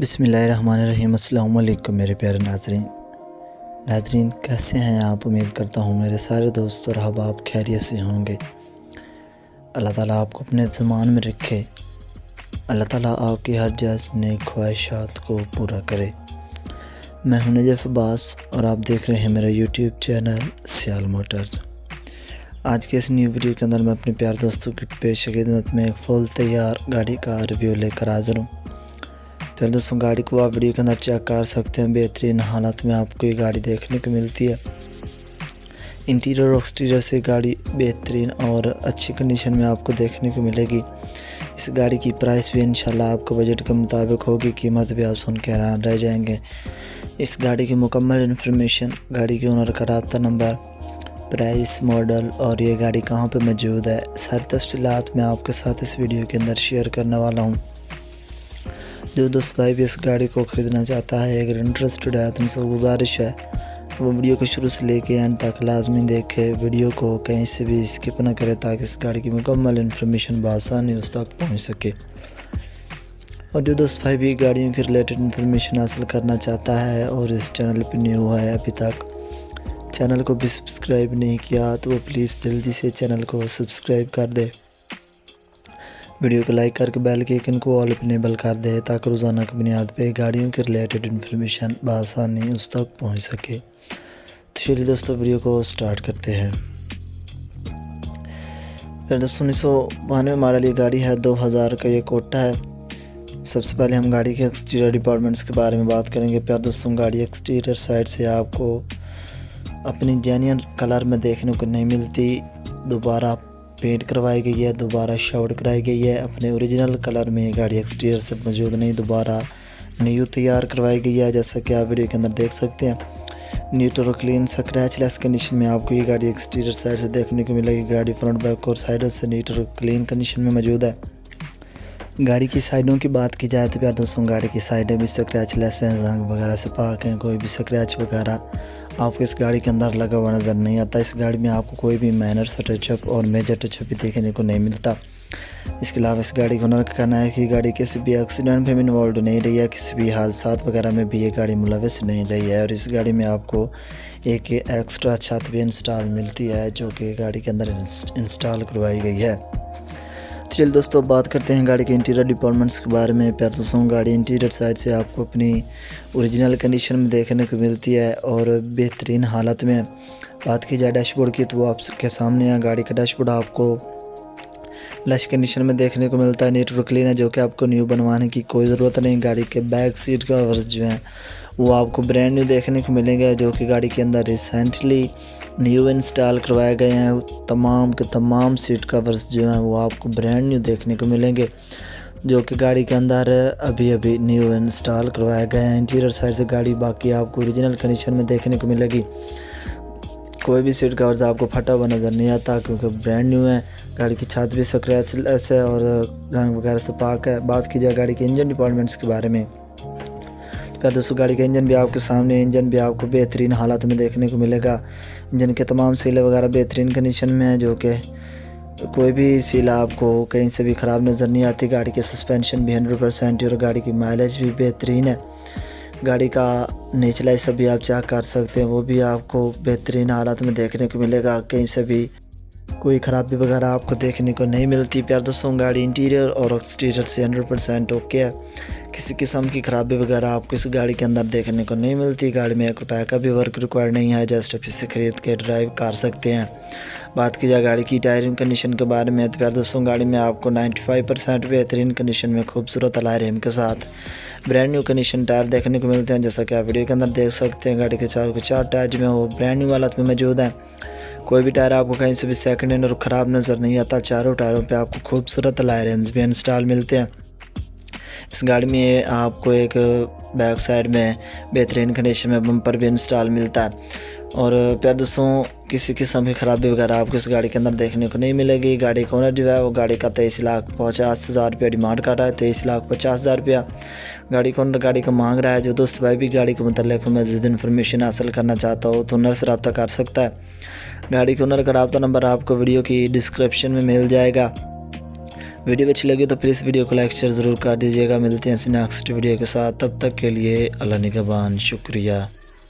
बिसमीम अल्लाम मेरे प्यारे नाजरीन। नाजरीन, कैसे हैं आप? उम्मीद करता हूँ मेरे सारे दोस्त और अहबाब खैरियत से होंगे। अल्लाह ताला आपको अपने ज़मान में रखे। अल्लाह ताला आपकी हर जैस नई ख्वाहिशात को पूरा करे। मैं हूँ नजफ अब्बास और आप देख रहे हैं मेरा यूट्यूब चैनल सियाल मोटर्स। आज के इस न्यू वीडियो के अंदर मैं अपने प्यार दोस्तों की पेश खिदमत में एक फुल तैयार गाड़ी का रिव्यू लेकर हाजिर हूँ। फिर दोस्तों गाड़ी को आप वीडियो के अंदर चेक कर सकते हैं। बेहतरीन हालत में आपको ये गाड़ी देखने को मिलती है। इंटीरियर और एक्सटीरियर से गाड़ी बेहतरीन और अच्छी कंडीशन में आपको देखने को मिलेगी। इस गाड़ी की प्राइस भी इंशाल्लाह आपको बजट के मुताबिक होगी। कीमत भी आप सुन के हैरान रह जाएँगे। इस गाड़ी की मुकम्मल इन्फॉर्मेशन गाड़ी के ओनर का रबता नंबर प्राइस मॉडल और ये गाड़ी कहाँ पर मौजूद है, सारी तफसीत मैं आपके साथ इस वीडियो के अंदर शेयर करने वाला हूँ। जो दोस्त भाई भी इस गाड़ी को ख़रीदना चाहता है, अगर इंटरेस्टेड है तो उनसे गुजारिश है। वो वीडियो को शुरू से लेके एंड तक लाजमी देखे। वीडियो को कहीं से भी स्किप ना करे, ताकि इस गाड़ी की मुकम्मल इन्फॉर्मेशन बसानी उस तक पहुँच सके। और जो दोस्त भाई भी गाड़ियों के रिलेटेड इन्फॉर्मेशन हासिल करना चाहता है, और इस चैनल पर न्यू है अभी तक चैनल को भी सब्सक्राइब नहीं किया तो वो प्लीज़ जल्दी से चैनल को सब्सक्राइब कर दे। वीडियो को लाइक करके बेल के आइकन को ऑल पर इनेबल कर दे ताकि रोज़ाना की बुनियाद पे गाड़ियों के रिलेटेड इन्फॉर्मेशन बसानी उस तक पहुँच सके। तो चलिए दोस्तों, वीडियो को स्टार्ट करते हैं। फिर दोस्तों, उन्नीस सौ बानवे मॉडल ये गाड़ी है 2000 का ये कोटा है। सबसे पहले हम गाड़ी के एक्सटीरियर डिपार्टमेंट्स के बारे में बात करेंगे। प्यार दोस्तों गाड़ी एक्सटीरियर साइड से आपको अपनी जेन्यन कलर में देखने को नहीं मिलती। दोबारा पेंट करवाई गई है, दोबारा शाउट कराई गई है। अपने ओरिजिनल कलर में गाड़ी एक्सटीरियर से मौजूद नहीं, दोबारा न्यू तैयार करवाई गई है, जैसा कि आप वीडियो के अंदर देख सकते हैं। नीट और क्लीन स्क्रैच लेस कंडीशन में आपको ये गाड़ी एक्सटीरियर साइड से देखने को मिलेगी। गाड़ी फ्रंट बैक और साइडों से नीट और क्लीन कंडीशन में मौजूद है। गाड़ी की साइडों की बात की जाए तो प्यार दोस्तों, गाड़ी की साइडें भी स्क्रैच लेस हैं जंग वगैरह से पाक हैं, कोई भी स्क्रैच वगैरह आपको इस गाड़ी के अंदर लगा हुआ नज़र नहीं आता। इस गाड़ी में आपको कोई भी माइनर सा टचअप और मेजर टचअप भी देखने को नहीं मिलता। इसके अलावा इस गाड़ी को नर कहना है कि गाड़ी किसी भी एक्सीडेंट में भी इन्वॉल्व नहीं रही है, किसी भी हादसा वगैरह में भी ये गाड़ी मुलविस नहीं रही है। और इस गाड़ी में आपको एक एक्स्ट्रा छत भी इंस्टॉल मिलती है, जो कि गाड़ी के अंदर इंस्टॉल करवाई गई है। चलिए दोस्तों बात करते हैं गाड़ी के इंटीरियर डिपार्टमेंट्स के बारे में। प्यार दोस्तों, गाड़ी इंटीरियर साइड से आपको अपनी ओरिजिनल कंडीशन में देखने को मिलती है और बेहतरीन हालत में बात की जाए डैशबोर्ड की तो वो आपके सामने है। गाड़ी का डैशबोर्ड आपको लश कंडीशन में देखने को मिलता है। नेटवर्क क्लीन है जो कि आपको न्यू बनवाने की कोई ज़रूरत नहीं। गाड़ी के बैक सीट कवर्स जो हैं, वो आपको ब्रांड न्यू देखने को मिलेंगे, जो कि गाड़ी के अंदर रिसेंटली न्यू इंस्टॉल करवाए गए हैं। तमाम के तमाम सीट कवर्स जो हैं वो आपको ब्रांड न्यू देखने को मिलेंगे, जो कि गाड़ी के अंदर अभी अभी न्यू इंस्टॉल करवाए गए हैं। इंटीरियर साइड से गाड़ी बाकी आपको ओरिजिनल कंडीशन में देखने को मिलेगी। कोई भी सीट कवर्स आपको फटा हुआ नज़र नहीं आता, क्योंकि ब्रांड न्यू है। गाड़ी की छत भी स्क्रैच है और रंग वगैरह से पाक है। बात की जाए गाड़ी के इंजन डिपार्टमेंट्स के बारे में। फिर दोस्तों गाड़ी का इंजन भी आपके सामने, इंजन भी आपको बेहतरीन हालात में देखने को मिलेगा। इंजन के तमाम सीले वगैरह बेहतरीन कंडीशन में है, जो कि कोई भी सीला आपको कहीं से भी ख़राब नज़र नहीं आती। गाड़ी के सस्पेंशन भी हंड्रेड परसेंट और गाड़ी की माइलेज भी बेहतरीन है। गाड़ी का निचला हिस्सा भी आप चेक कर सकते हैं, वो भी आपको बेहतरीन हालत में देखने को मिलेगा। कहीं से भी कोई ख़राबी वगैरह आपको देखने को नहीं मिलती, प्यार दोस्तों, गाड़ी इंटीरियर और एक्सटीरियर से हंड्रेड परसेंट ओके है। किसी किस्म की ख़राबी वगैरह आपको इस गाड़ी के अंदर देखने को नहीं मिलती, गाड़ी में एक रुपये का भी वर्क रिक्वायर नहीं है जस्ट आप इसे ख़रीद के ड्राइव कर सकते हैं। बात की जाए गाड़ी की टायरिंग कंडीशन के बारे में तो प्यार दोस्तों, गाड़ी में आपको 95 परसेंट बेहतरीन कंडीशन में खूबसूरत अलाय रिम के साथ ब्रांड न्यू कंडीशन टायर देखने को मिलते हैं। जैसा कि आप वीडियो के अंदर देख सकते हैं, गाड़ी के चार के चार टायर जो है वो ब्रांड न्यू हालत में मौजूद हैं। कोई भी टायर आपको कहीं से भी सेकंड हैंड और ख़राब नज़र नहीं आता, चारों टायरों पे आपको खूबसूरत अलाय रिम्स भी इंस्टॉल मिलते हैं। इस गाड़ी में आपको एक बैक साइड में बेहतरीन कंडीशन में बम्पर भी इंस्टॉल मिलता है। और प्यार दोस्तों, किसी किस्म की ख़राबी वगैरह आपको इस गाड़ी के अंदर देखने को नहीं मिलेगी। गाड़ी का ओनर जो है, वो गाड़ी का तेईस लाख पचास हज़ार रुपया डिमांड कर रहा है, तेईस लाख पचास हज़ार रुपया। गाड़ी का ओनर गाड़ी का मांग रहा है, जो दोस्त भाई भी गाड़ी के मतलब मज़ीद इन्फॉर्मेशन हासिल करना चाहता हो तो ओनर से रब्ता कर सकता है। गाड़ी के ओनर का रबता नंबर आपको वीडियो की डिस्क्रिप्शन में मिल जाएगा। वीडियो अच्छी लगी तो प्लीज़ वीडियो को लाइक शेयर ज़रूर कर दीजिएगा। मिलते हैं नेक्स्ट वीडियो के साथ। तब तक के लिए अल्लाह निगबान शुक्रिया।